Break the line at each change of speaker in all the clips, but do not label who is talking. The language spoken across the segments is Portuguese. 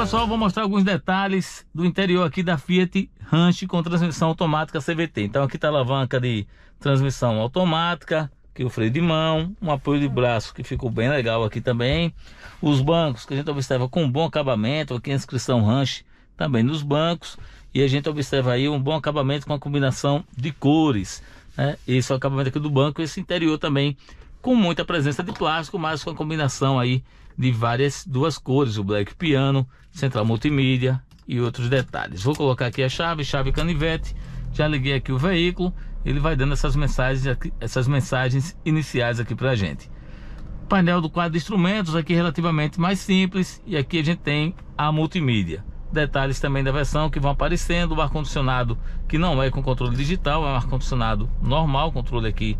Pessoal, vou mostrar alguns detalhes do interior aqui da Fiat Ranch com transmissão automática CVT. Então aqui está a alavanca de transmissão automática, aqui o freio de mão, um apoio de braço que ficou bem legal aqui também. Os bancos que a gente observa com bom acabamento, aqui a inscrição Ranch também nos bancos. E a gente observa aí um bom acabamento com a combinação de cores. Né? Esse é o acabamento aqui do banco, esse interior também com muita presença de plástico, mas com a combinação aí de várias duas cores, o black piano, central multimídia e outros detalhes. Vou colocar aqui a chave, chave canivete, já liguei aqui o veículo, ele vai dando essas mensagens aqui, essas mensagens iniciais aqui pra gente. Painel do quadro de instrumentos aqui relativamente mais simples e aqui a gente tem a multimídia. Detalhes também da versão que vão aparecendo, o ar condicionado que não é com controle digital, é um ar condicionado normal, controle aqui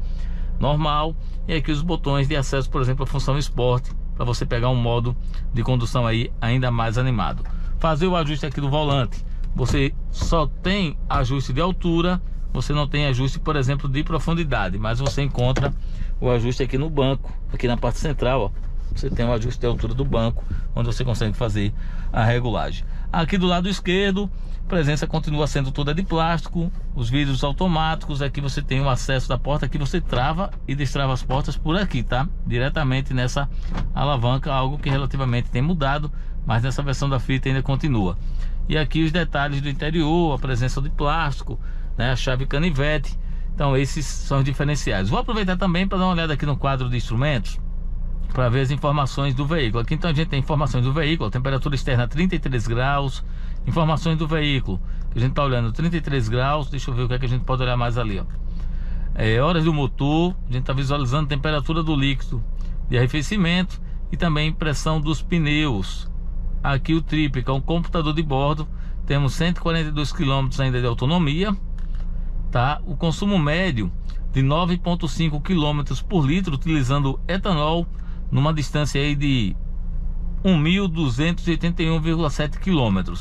normal e aqui os botões de acesso, por exemplo, à função esporte para você pegar um modo de condução aí ainda mais animado. Fazer o ajuste aqui do volante. Você só tem ajuste de altura, você não tem ajuste, por exemplo, de profundidade, mas você encontra o ajuste aqui no banco, aqui na parte central, ó. Você tem o ajuste de altura do banco, onde você consegue fazer a regulagem. Aqui do lado esquerdo, presença continua sendo toda de plástico, os vidros automáticos, aqui você tem o acesso da porta, aqui você trava e destrava as portas por aqui, tá? Diretamente nessa alavanca, algo que relativamente tem mudado, mas nessa versão da Fiat ainda continua. E aqui os detalhes do interior, a presença de plástico, né, a chave canivete. Então esses são os diferenciais. Vou aproveitar também para dar uma olhada aqui no quadro de instrumentos para ver as informações do veículo. Aqui então a gente tem informações do veículo, temperatura externa 33 graus, Informações do veículo, que a gente está olhando 33 graus, deixa eu ver o que, é que a gente pode olhar mais ali, ó. É, horas do motor, a gente está visualizando temperatura do líquido de arrefecimento e também pressão dos pneus. Aqui o que é um computador de bordo, temos 142 km ainda de autonomia, tá? O consumo médio de 9.5 km por litro utilizando etanol numa distância aí de 1.281,7 km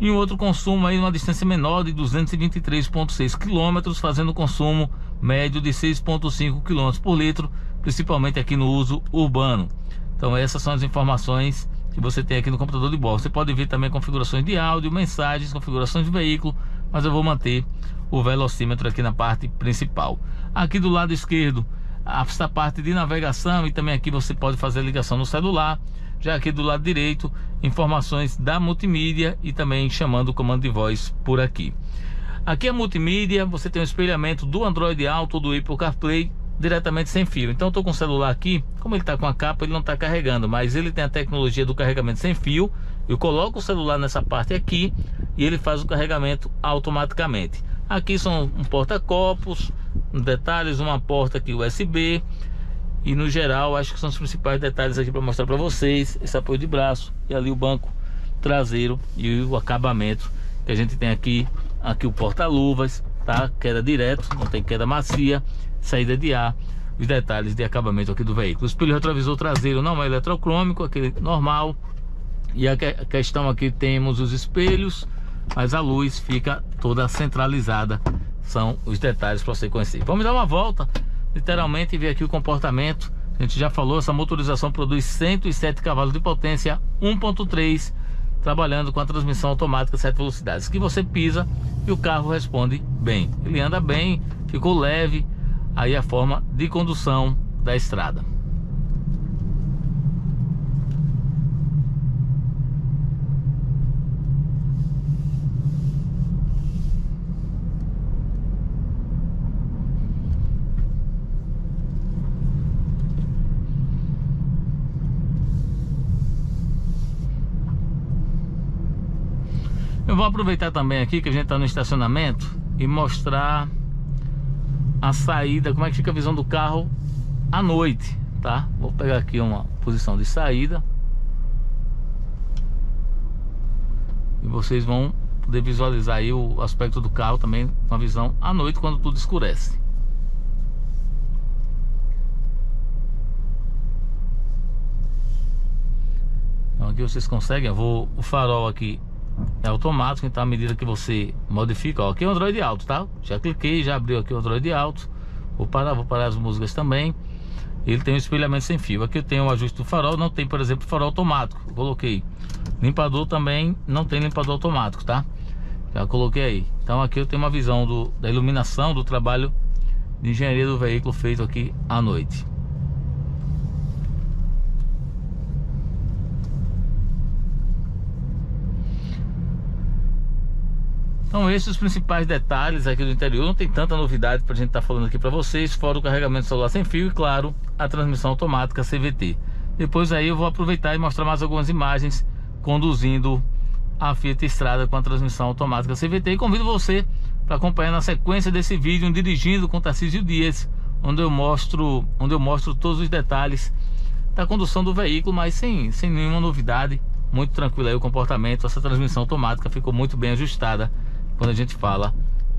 e um outro consumo aí uma distância menor de 223,6 km, fazendo consumo médio de 6,5 km por litro, principalmente aqui no uso urbano. Então essas são as informações que você tem aqui no computador de bordo. Você pode ver também configurações de áudio, mensagens, configurações de veículo, mas eu vou manter o velocímetro aqui na parte principal. Aqui do lado esquerdo, essa parte de navegação e também aqui você pode fazer ligação no celular. Já aqui do lado direito, informações da multimídia e também chamando o comando de voz por aqui. Aqui a multimídia, você tem o um espelhamento do Android Auto, do Apple CarPlay diretamente sem fio. Então estou com o celular aqui, como ele está com a capa, ele não está carregando, mas ele tem a tecnologia do carregamento sem fio. Eu coloco o celular nessa parte aqui e ele faz o carregamento automaticamente. Aqui são um porta-copos, detalhes, uma porta aqui USB e no geral, acho que são os principais detalhes aqui para mostrar para vocês. Esse apoio de braço e ali o banco traseiro e o acabamento que a gente tem aqui. Aqui o porta-luvas, tá? Queda direto, não tem queda macia, saída de ar. Os detalhes de acabamento aqui do veículo. O espelho retrovisor traseiro não é eletrocrômico, aquele normal. E a questão aqui temos os espelhos, mas a luz fica toda centralizada. São os detalhes para você conhecer. Vamos dar uma volta literalmente ver aqui o comportamento. A gente já falou, essa motorização produz 107 cavalos de potência 1.3, trabalhando com a transmissão automática 7 velocidades, que você pisa e o carro responde bem. Ele anda bem, ficou leve, aí a forma de condução da estrada. Vou aproveitar também aqui que a gente está no estacionamento e mostrar a saída, como é que fica a visão do carro à noite, tá? Vou pegar aqui uma posição de saída. E vocês vão poder visualizar aí o aspecto do carro também com a visão à noite quando tudo escurece. Então aqui vocês conseguem, eu vou o farol aqui é automático, então à medida que você modifica, ó, aqui é o Android Auto, tá? Já cliquei, já abriu aqui o Android Auto. Vou parar, vou parar as músicas também. Ele tem um espelhamento sem fio. Aqui eu tenho o um ajuste do farol, não tem, por exemplo, farol automático. Coloquei Limpador também não tem limpador automático, tá? Já coloquei aí. Então aqui eu tenho uma visão do, da iluminação do trabalho de engenharia do veículo feito aqui à noite. Então esses os principais detalhes aqui do interior. Não tem tanta novidade para a gente estar tá falando aqui para vocês Fora o carregamento celular sem fio e claro A transmissão automática CVT Depois aí eu vou aproveitar e mostrar mais algumas imagens Conduzindo a Fiat Estrada com a transmissão automática CVT E convido você para acompanhar na sequência desse vídeo Dirigindo com Tarcísio Dias Onde eu mostro, onde eu mostro todos os detalhes da condução do veículo Mas sem, sem nenhuma novidade. Muito tranquilo aí o comportamento. Essa transmissão automática ficou muito bem ajustada quando a gente fala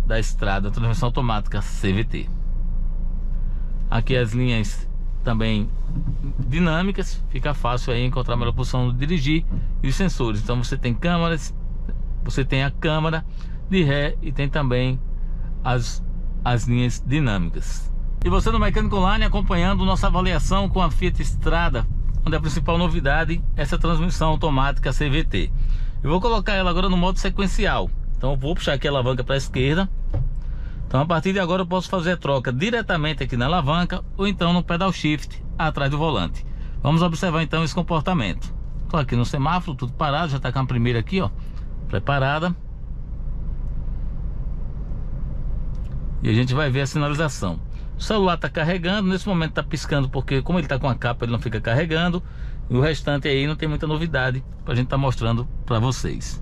da estrada transmissão automática CVT. Aqui as linhas também dinâmicas, fica fácil aí encontrar a melhor posição de dirigir e os sensores. Então você tem câmeras, você tem a câmera de ré e tem também as, as linhas dinâmicas. E você no Mecânico Online acompanhando nossa avaliação com a Fiat Estrada, onde a principal novidade é essa transmissão automática CVT. Eu vou colocar ela agora no modo sequencial. Então vou puxar aqui a alavanca para a esquerda. Então a partir de agora eu posso fazer a troca diretamente aqui na alavanca ou então no pedal shift atrás do volante. Vamos observar então esse comportamento. Estou aqui no semáforo, tudo parado, já está com a primeira aqui, ó, preparada. E a gente vai ver a sinalização. O celular está carregando, nesse momento está piscando porque como ele está com a capa ele não fica carregando. E o restante aí não tem muita novidade para a gente estar tá mostrando para vocês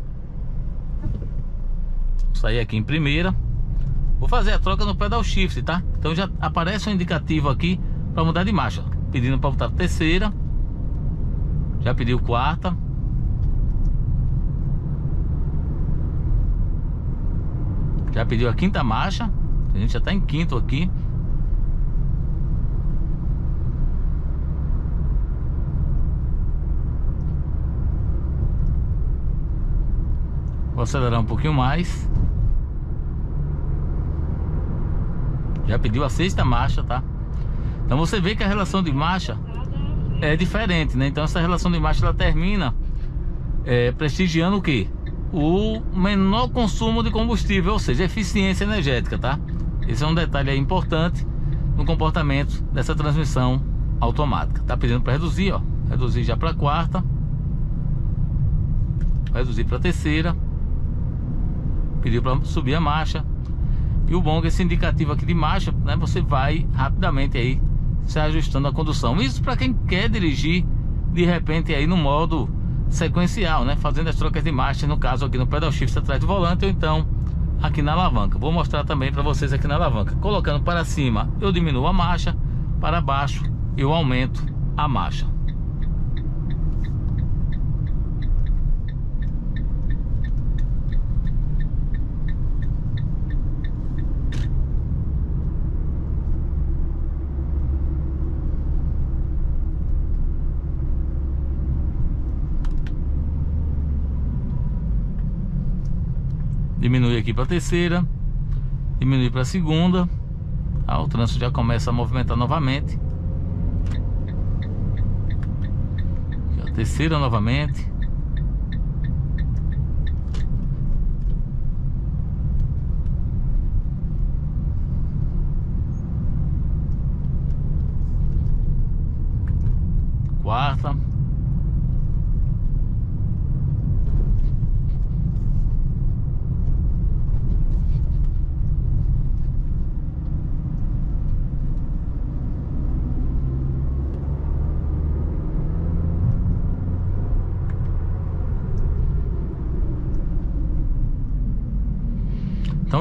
sair aqui em primeira. Vou fazer a troca no pedal shift, tá? Então já aparece um indicativo aqui para mudar de marcha. Pedindo para voltar terceira. Já pediu quarta. Já pediu a quinta marcha. A gente já está em quinto aqui. Vou acelerar um pouquinho mais Já pediu a sexta marcha, tá? Então você vê que a relação de marcha é diferente, né? Então essa relação de marcha ela termina é, prestigiando o que? O menor consumo de combustível, ou seja, eficiência energética, tá? Esse é um detalhe importante no comportamento dessa transmissão automática. Tá pedindo para reduzir, ó. Reduzir já para quarta. Reduzir para terceira. Pediu para subir a marcha. E o bom é esse indicativo aqui de marcha, né, você vai rapidamente aí se ajustando a condução. Isso para quem quer dirigir de repente aí no modo sequencial, né, fazendo as trocas de marcha, no caso aqui no pedal shift atrás do volante ou então aqui na alavanca. Vou mostrar também para vocês aqui na alavanca. Colocando para cima, eu diminuo a marcha, para baixo eu aumento a marcha. Diminui aqui para terceira, diminui para segunda, ah, o trânsito já começa a movimentar novamente. A terceira novamente. Quarta.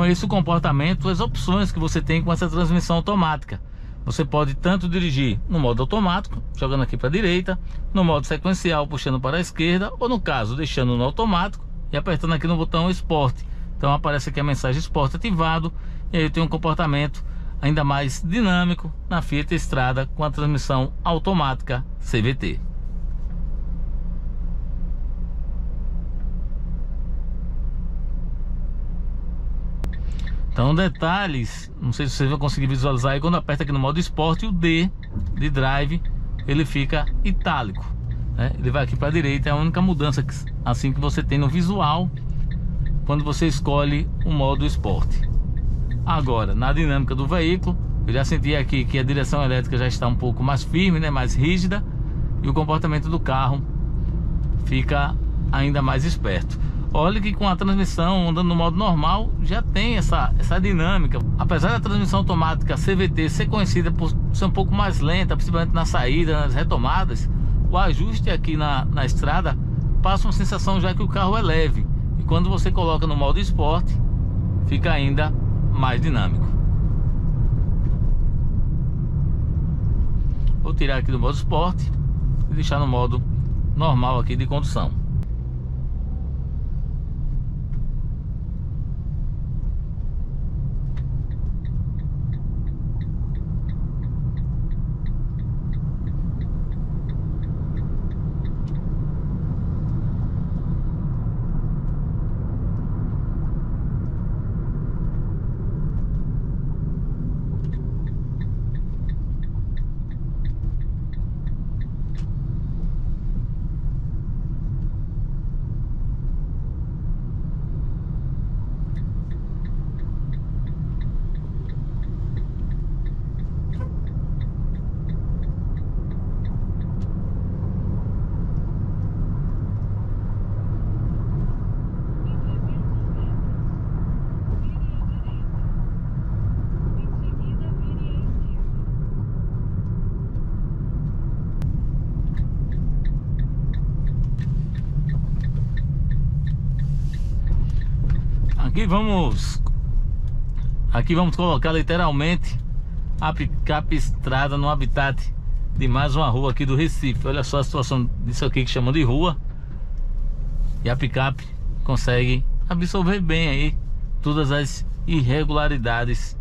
Esse o comportamento, as opções que você tem com essa transmissão automática. Você pode tanto dirigir no modo automático, jogando aqui para a direita, no modo sequencial, puxando para a esquerda, ou no caso, deixando no automático e apertando aqui no botão esporte. Então aparece aqui a mensagem esporte ativado e aí eu tenho um comportamento ainda mais dinâmico na Fiat Estrada com a transmissão automática CVT. Então detalhes, não sei se você vai conseguir visualizar aí quando aperta aqui no modo esporte o D de drive ele fica itálico. né? ele vai aqui para a direita. É a única mudança que, assim que você tem no visual quando você escolhe o modo esporte. Agora, na dinâmica do veículo, eu já senti aqui que a direção elétrica já está um pouco mais firme, né, mais rígida, e o comportamento do carro fica ainda mais esperto. Olha que com a transmissão andando no modo normal já tem essa, essa dinâmica. Apesar da transmissão automática CVT ser conhecida por ser um pouco mais lenta, principalmente na saída, nas retomadas, o ajuste aqui na, na estrada passa uma sensação já que o carro é leve. E quando você coloca no modo esporte, fica ainda mais dinâmico. Vou tirar aqui do modo esporte e deixar no modo normal aqui de condução. Aqui vamos Aqui vamos colocar literalmente a picape estrada no habitat de mais uma rua aqui do Recife. Olha só a situação disso aqui que chamam de rua. E a picape consegue absorver bem aí todas as irregularidades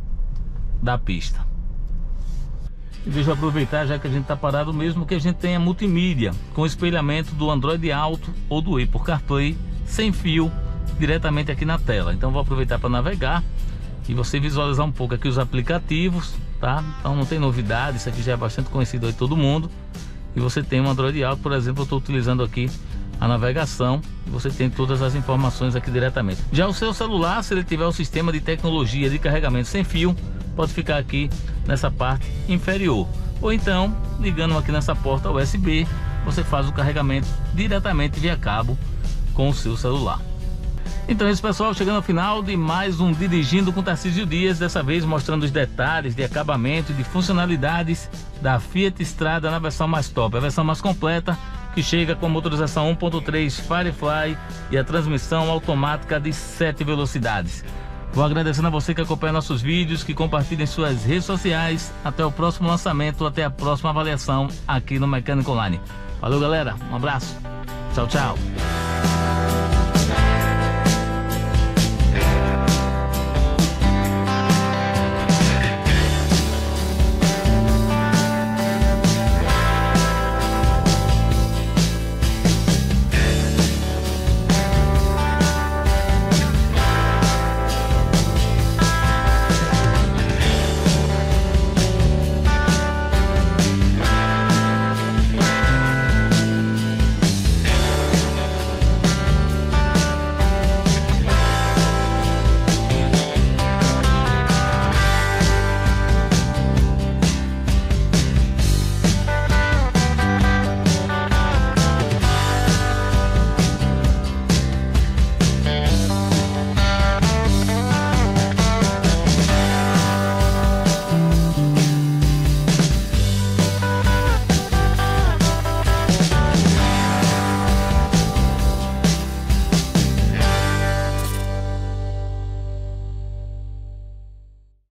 da pista. E deixa eu aproveitar já que a gente está parado mesmo que a gente tenha multimídia com espelhamento do Android Auto ou do Apple CarPlay sem fio diretamente aqui na tela. Então vou aproveitar para navegar e você visualizar um pouco aqui os aplicativos, tá? Então não tem novidade, isso aqui já é bastante conhecido aí todo mundo. E você tem um Android Auto, por exemplo, eu estou utilizando aqui a navegação e você tem todas as informações aqui diretamente. Já o seu celular, se ele tiver o sistema de tecnologia de carregamento sem fio, pode ficar aqui nessa parte inferior. Ou então, ligando aqui nessa porta USB, você faz o carregamento diretamente via cabo com o seu celular. Então isso pessoal, chegando ao final de mais um Dirigindo com Tarcísio Dias, dessa vez mostrando os detalhes de acabamento e de funcionalidades da Fiat Strada na versão mais top, a versão mais completa, que chega com motorização 1.3 Firefly e a transmissão automática de 7 velocidades. Vou agradecendo a você que acompanha nossos vídeos, que compartilha em suas redes sociais. Até o próximo lançamento, até a próxima avaliação aqui no Mecânico Online. Valeu galera, um abraço, tchau, tchau.